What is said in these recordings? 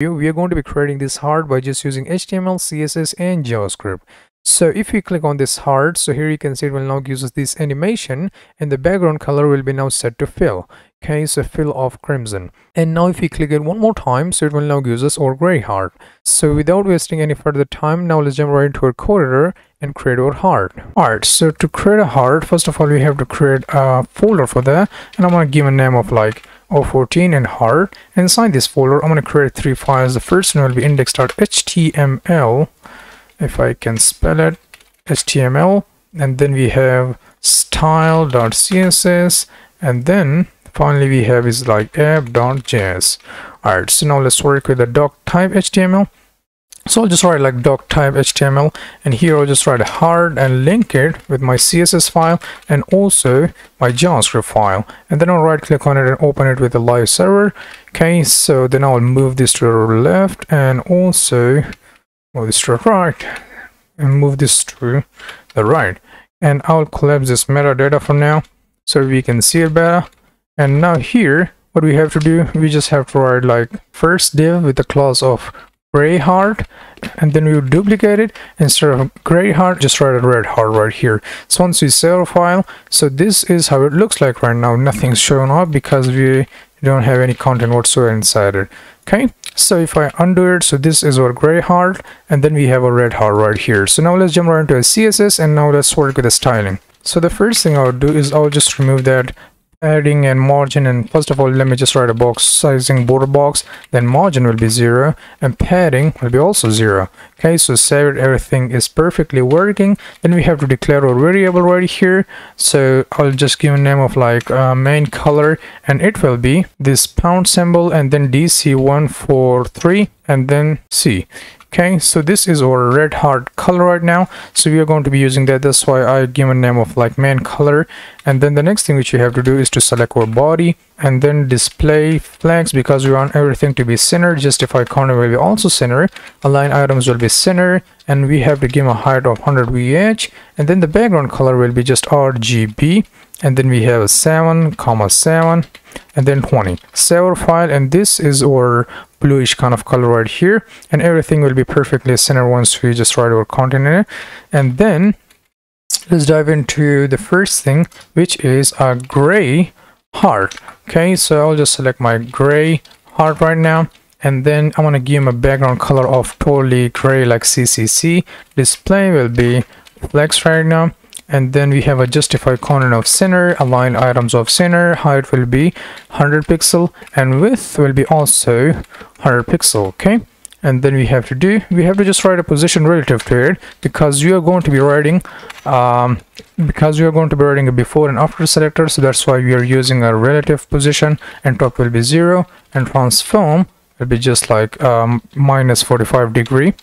we are going to be creating this heart by just using HTML, CSS and JavaScript. So if we click on this heart, so here you can see it will now use us this animation and the background color will be now set to fill. Okay, so fill of crimson. And now if we click it one more time, so it will now use us our gray heart. So without wasting any further time, now let's jump right into our code editor and create our heart. Alright, so to create a heart, first of all, we have to create a folder for that. And I'm to give a name of like O14 and heart. Inside this folder, I'm going to create three files. The first one will be index.html, if I can spell it, HTML. And then we have style.css. And then finally we have is like app.js. Alright, so now let's work with the doc type HTML. So I'll just write like doc type HTML and here I'll just write a heart and link it with my CSS file and also my JavaScript file. And then I'll right click on it and open it with a live server. Okay so then I'll move this to the left and also move this to the right and move this to the right. And I'll collapse this metadata for now so we can see it better. And now here what we have to do we just have to write like first div with the class of gray heart and then we duplicate it. Instead of gray heart just write a red heart right here. So once we save our file so this is how it looks like right now. Nothing's showing up because we don't have any content whatsoever inside it. Okay? So if i undo it so this is our gray heart and then we have a red heart right here. So now let's jump right into a css and now let's work with the styling. So the first thing I'll do is I'll just remove that padding and margin and first of all let me just write a box sizing border box then margin will be zero and padding will be also zero. Okay so save everything is perfectly working then we have to declare our variable right here. So i'll just give a name of like uh, main color and it will be this pound symbol and then dc143 and then c okay so this is our red heart color right now. So we are going to be using that. That's why i give a name of like main color. And then the next thing which you have to do is to select our body and then display flex because we want everything to be center. Justify corner will be also center. Align items will be center. And we have to give a height of 100 vh and then the background color will be just rgb and then we have a 7 comma 7 and then 20 save our file. And this is our bluish kind of color right here and everything will be perfectly center once we just write our content in it and then let's dive into the first thing which is a gray heart. Okay so i'll just select my gray heart right now and then i'm gonna give him a background color of totally gray like ccc display will be flex right now and then we have a justify content of center align items of center height will be 100 pixel and width will be also 100 pixel okay? And then we have to do we have to just write a position relative to it because you are going to be writing um, because you are going to be writing a before and after selector so that's why we are using a relative position and top will be zero and transform will be just like um, minus 45 degree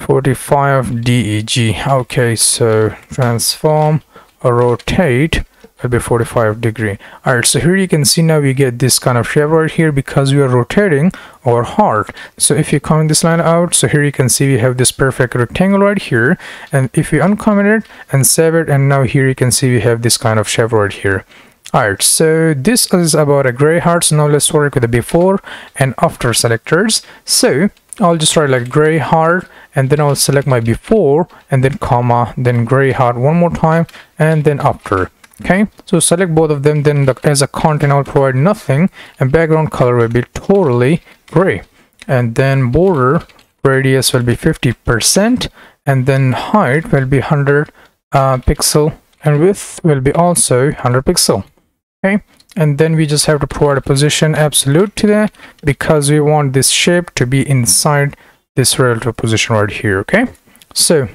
45 DEG okay so transform or rotate will be 45 degree. All right so here you can see now we get this kind of shape right here because we are rotating our heart. So if you comment this line out so here you can see we have this perfect rectangle right here. And if we uncomment it and save it and now here you can see we have this kind of shape right here. Alright, so this is about a gray heart. So now let's work with the before and after selectors. So I'll just write like gray heart and then I'll select my before and then comma then gray heart one more time and then after okay? So select both of them then the, as a content I'll provide nothing and background color will be totally gray. And then border radius will be 50 percent and then height will be 100 uh, pixel and width will be also 100 pixel okay and then we just have to provide a position absolute to that because we want this shape to be inside this relative position right here okay? So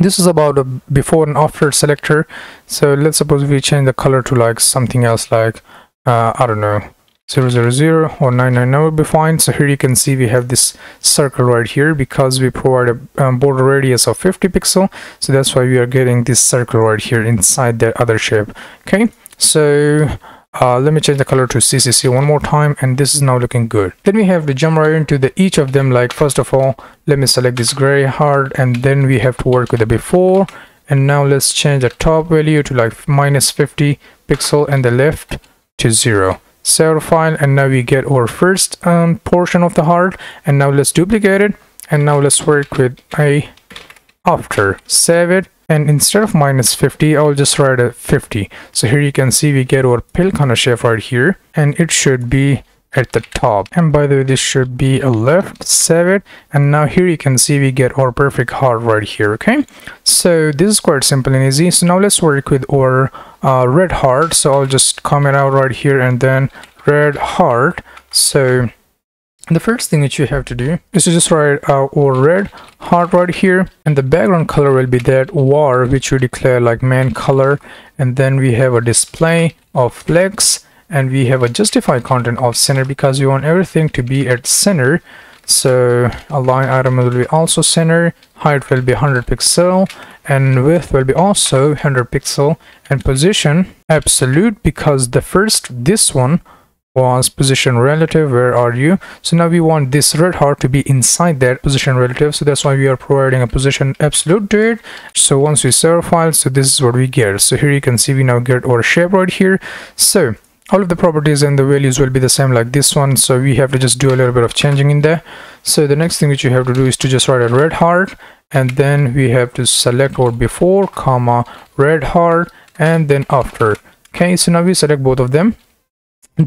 this is about a before and after selector. So let's suppose we change the color to like something else like uh, i don't know 000 or 999 would be fine. So here you can see we have this circle right here because we provide a um, border radius of 50 pixel. So that's why we are getting this circle right here inside the other shape okay? So uh, let me change the color to CCC one more time and this is now looking good. Then we have to jump right into the each of them like first of all let me select this gray heart and then we have to work with the before. And now let's change the top value to like minus 50 pixel and the left to 0. save file and now we get our first um, portion of the heart and now let's duplicate it. And now let's work with a after. Save it and instead of minus 50 i'll just write a 50 so here you can see we get our pill kind of shape right here and it should be at the top. And by the way this should be a left save it and now here you can see we get our perfect heart right here okay? So this is quite simple and easy. So now let's work with our uh, red heart. So i'll just comment out right here and then red heart. So the first thing that you have to do is to just write our red heart right here and the background color will be that var which we declare like main color. And then we have a display of flex and we have a justify content of center because we want everything to be at center. So align item will be also center height will be 100 pixel and width will be also 100 pixel. And position absolute because the first this one was position relative where are you? So now we want this red heart to be inside that position relative. So that's why we are providing a position absolute to it so once we save file so this is what we get. So here you can see we now get our shape right here. So all of the properties and the values will be the same like this one. So we have to just do a little bit of changing in there. So the next thing which you have to do is to just write a red heart and then we have to select our before comma red heart and then after. Okay so now we select both of them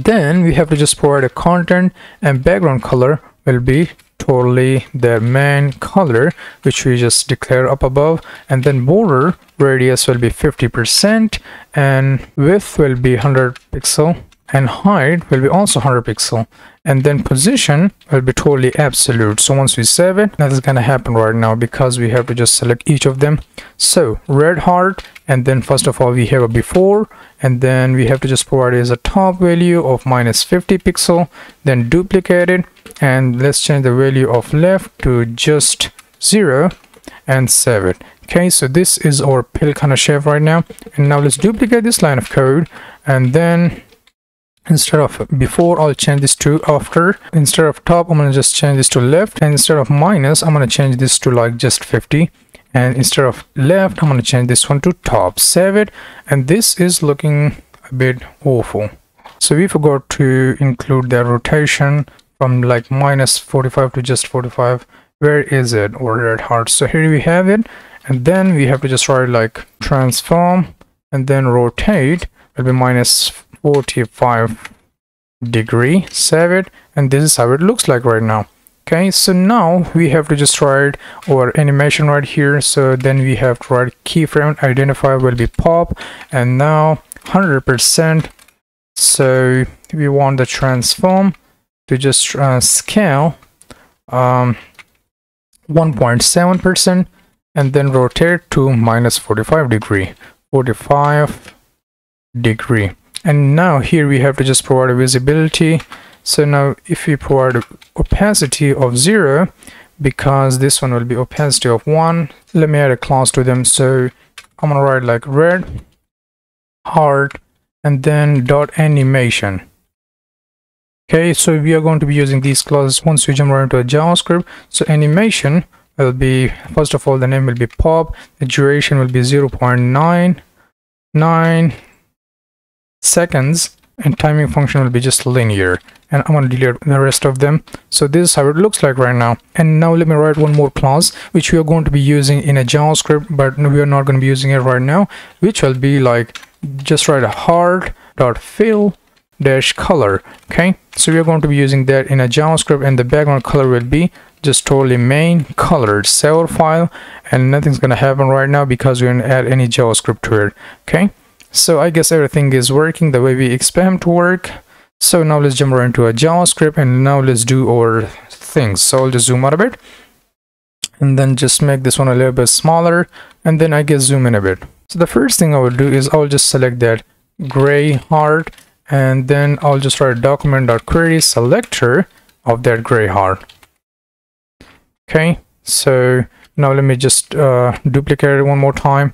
then we have to just provide a content and background color will be totally their main color which we just declare up above. And then border radius will be 50 percent and width will be 100 pixel and height will be also 100 pixel. And then position will be totally absolute. So once we save it that is going to happen right now because we have to just select each of them. So red heart and then first of all we have a before and then we have to just provide as a top value of minus 50 pixel then duplicate it and let's change the value of left to just zero and save it. Okay so this is our pill kind of shape right now. And now let's duplicate this line of code and then instead of before i'll change this to after. Instead of top i'm gonna just change this to left. And instead of minus i'm gonna change this to like just 50 and instead of left i'm gonna change this one to top. Save it. And this is looking a bit awful. So we forgot to include the rotation from like minus 45 to just 45 where is it? Or red heart. So here we have it. And then we have to just write like transform and then rotate. It'll be minus 45 degree save it and this is how it looks like right now. Okay so now we have to just write our animation right here. So then we have to write keyframe identifier will be pop and now 100 percent. So we want the transform to just uh, scale um 1.7 percent and then rotate to minus 45 degree. 45 degree and now here we have to just provide a visibility. So now if we provide opacity of zero because this one will be opacity of one let me add a class to them. So i'm gonna write like red heart and then dot animation. Okay so we are going to be using these classes once we jump right into a javascript. So animation will be first of all the name will be pop the duration will be 0 0.99 seconds and timing function will be just linear and I'm going to delete the rest of them. So this is how it looks like right now. And now let me write one more class which we are going to be using in a JavaScript but we are not going to be using it right now which will be like just write a hard dot fill dash color okay? So we are going to be using that in a JavaScript and the background color will be just totally main colored save file and nothing's gonna happen right now because we didn't add any JavaScript to it okay so I guess everything is working the way we expect to work. So now let's jump right into a JavaScript and now let's do our things. So I'll just zoom out a bit and then just make this one a little bit smaller and then I guess zoom in a bit. So the first thing I will do is I'll just select that gray heart and then I'll just write document.query selector of that gray heart. Okay, so now let me just uh, duplicate it one more time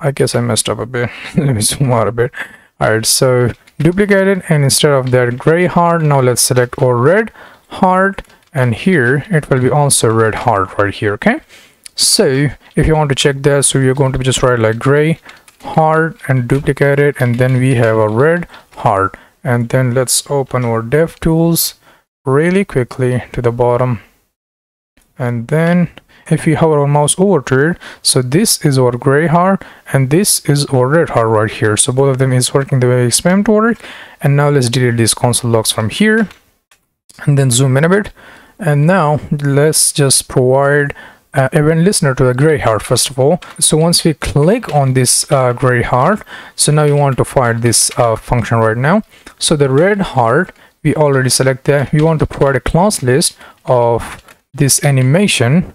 I guess I messed up a bit. Let me zoom out a bit. Alright, so duplicate it and instead of that gray heart, now let's select our red heart and here it will be also red heart right here, okay? So if you want to check that, so you're going to just write like gray heart and duplicate it and then we have a red heart and then let's open our dev tools really quickly to the bottom and then if we hover our mouse over to it so this is our gray heart and this is our red heart right here. So both of them is working the way we expect to work. And now let's delete these console logs from here and then zoom in a bit. And now let's just provide uh, event listener to the gray heart first of all. So once we click on this uh, gray heart so now you want to fire this uh, function right now. So the red heart we already select that we want to provide a class list of this animation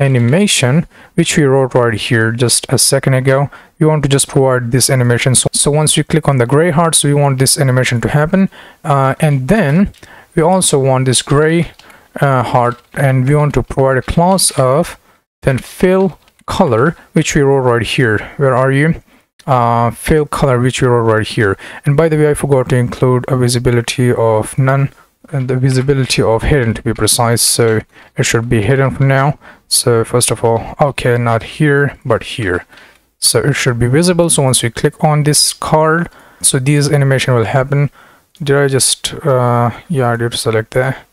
animation which we wrote right here just a second ago. We want to just provide this animation. So, so once you click on the gray heart so we want this animation to happen. Uh, and then we also want this gray uh, heart and we want to provide a class of then fill color which we wrote right here. Where are you? Uh, fill color which we wrote right here. And by the way I forgot to include a visibility of none the visibility of hidden to be precise. So it should be hidden for now. So first of all okay not here but here. So it should be visible. So once we click on this card so this animation will happen. Did I just uh yeah I did select that.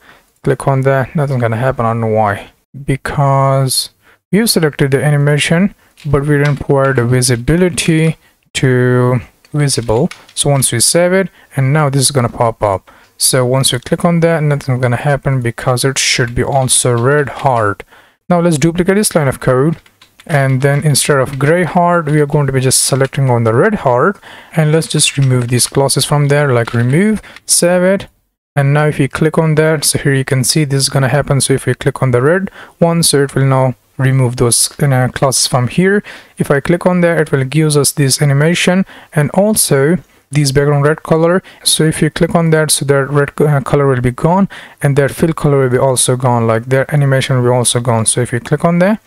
Click on that. Nothing's gonna happen. I don't know why. Because you selected the animation but we didn't provide the visibility to visible. So once we save it and now this is gonna pop up so once you click on that nothing's gonna happen because it should be also red heart now let's duplicate this line of code. And then instead of gray heart we are going to be just selecting on the red heart and let's just remove these clauses from there like remove save it. And now if you click on that so here you can see this is gonna happen. So if we click on the red one so it will now remove those you know, classes from here. If i click on that it will give us this animation. And also this background red color. So if you click on that so that red uh, color will be gone and that fill color will be also gone like that animation will be also gone. So if you click on that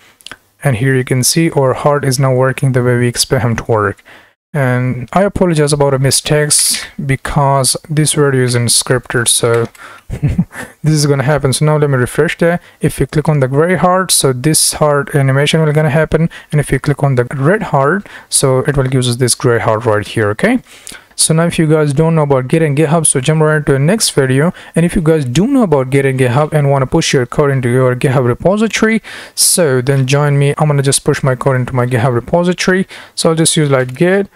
and here you can see our heart is now working the way we expect him to work. And I apologize about the mistakes because this video isn't scripted so this is gonna happen. So now let me refresh that. If you click on the gray heart so this heart animation will gonna happen and if you click on the red heart so it will give us this gray heart right here okay so now if you guys don't know about Git and GitHub, so jump right into the next video. And if you guys do know about Git and GitHub and want to push your code into your GitHub repository, so then join me. I'm going to just push my code into my GitHub repository. So I'll just use like git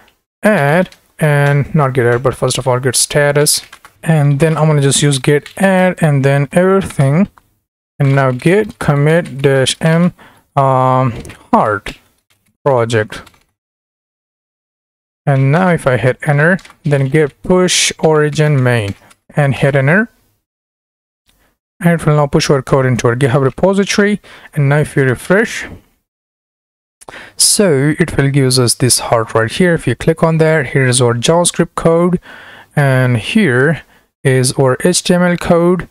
add and not git add, but first of all git status. And then I'm going to just use git add and then everything. And now git commit dash m um, heart project and now if I hit enter then git push origin main. And hit enter. And it will now push our code into our github repository. And now if you refresh. So it will give us this heart right here. If you click on that here is our javascript code. And here is our html code.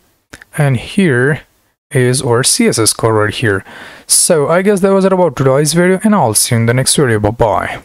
And here is our css code right here. So i guess that was it about today's video and i'll see you in the next video. Bye bye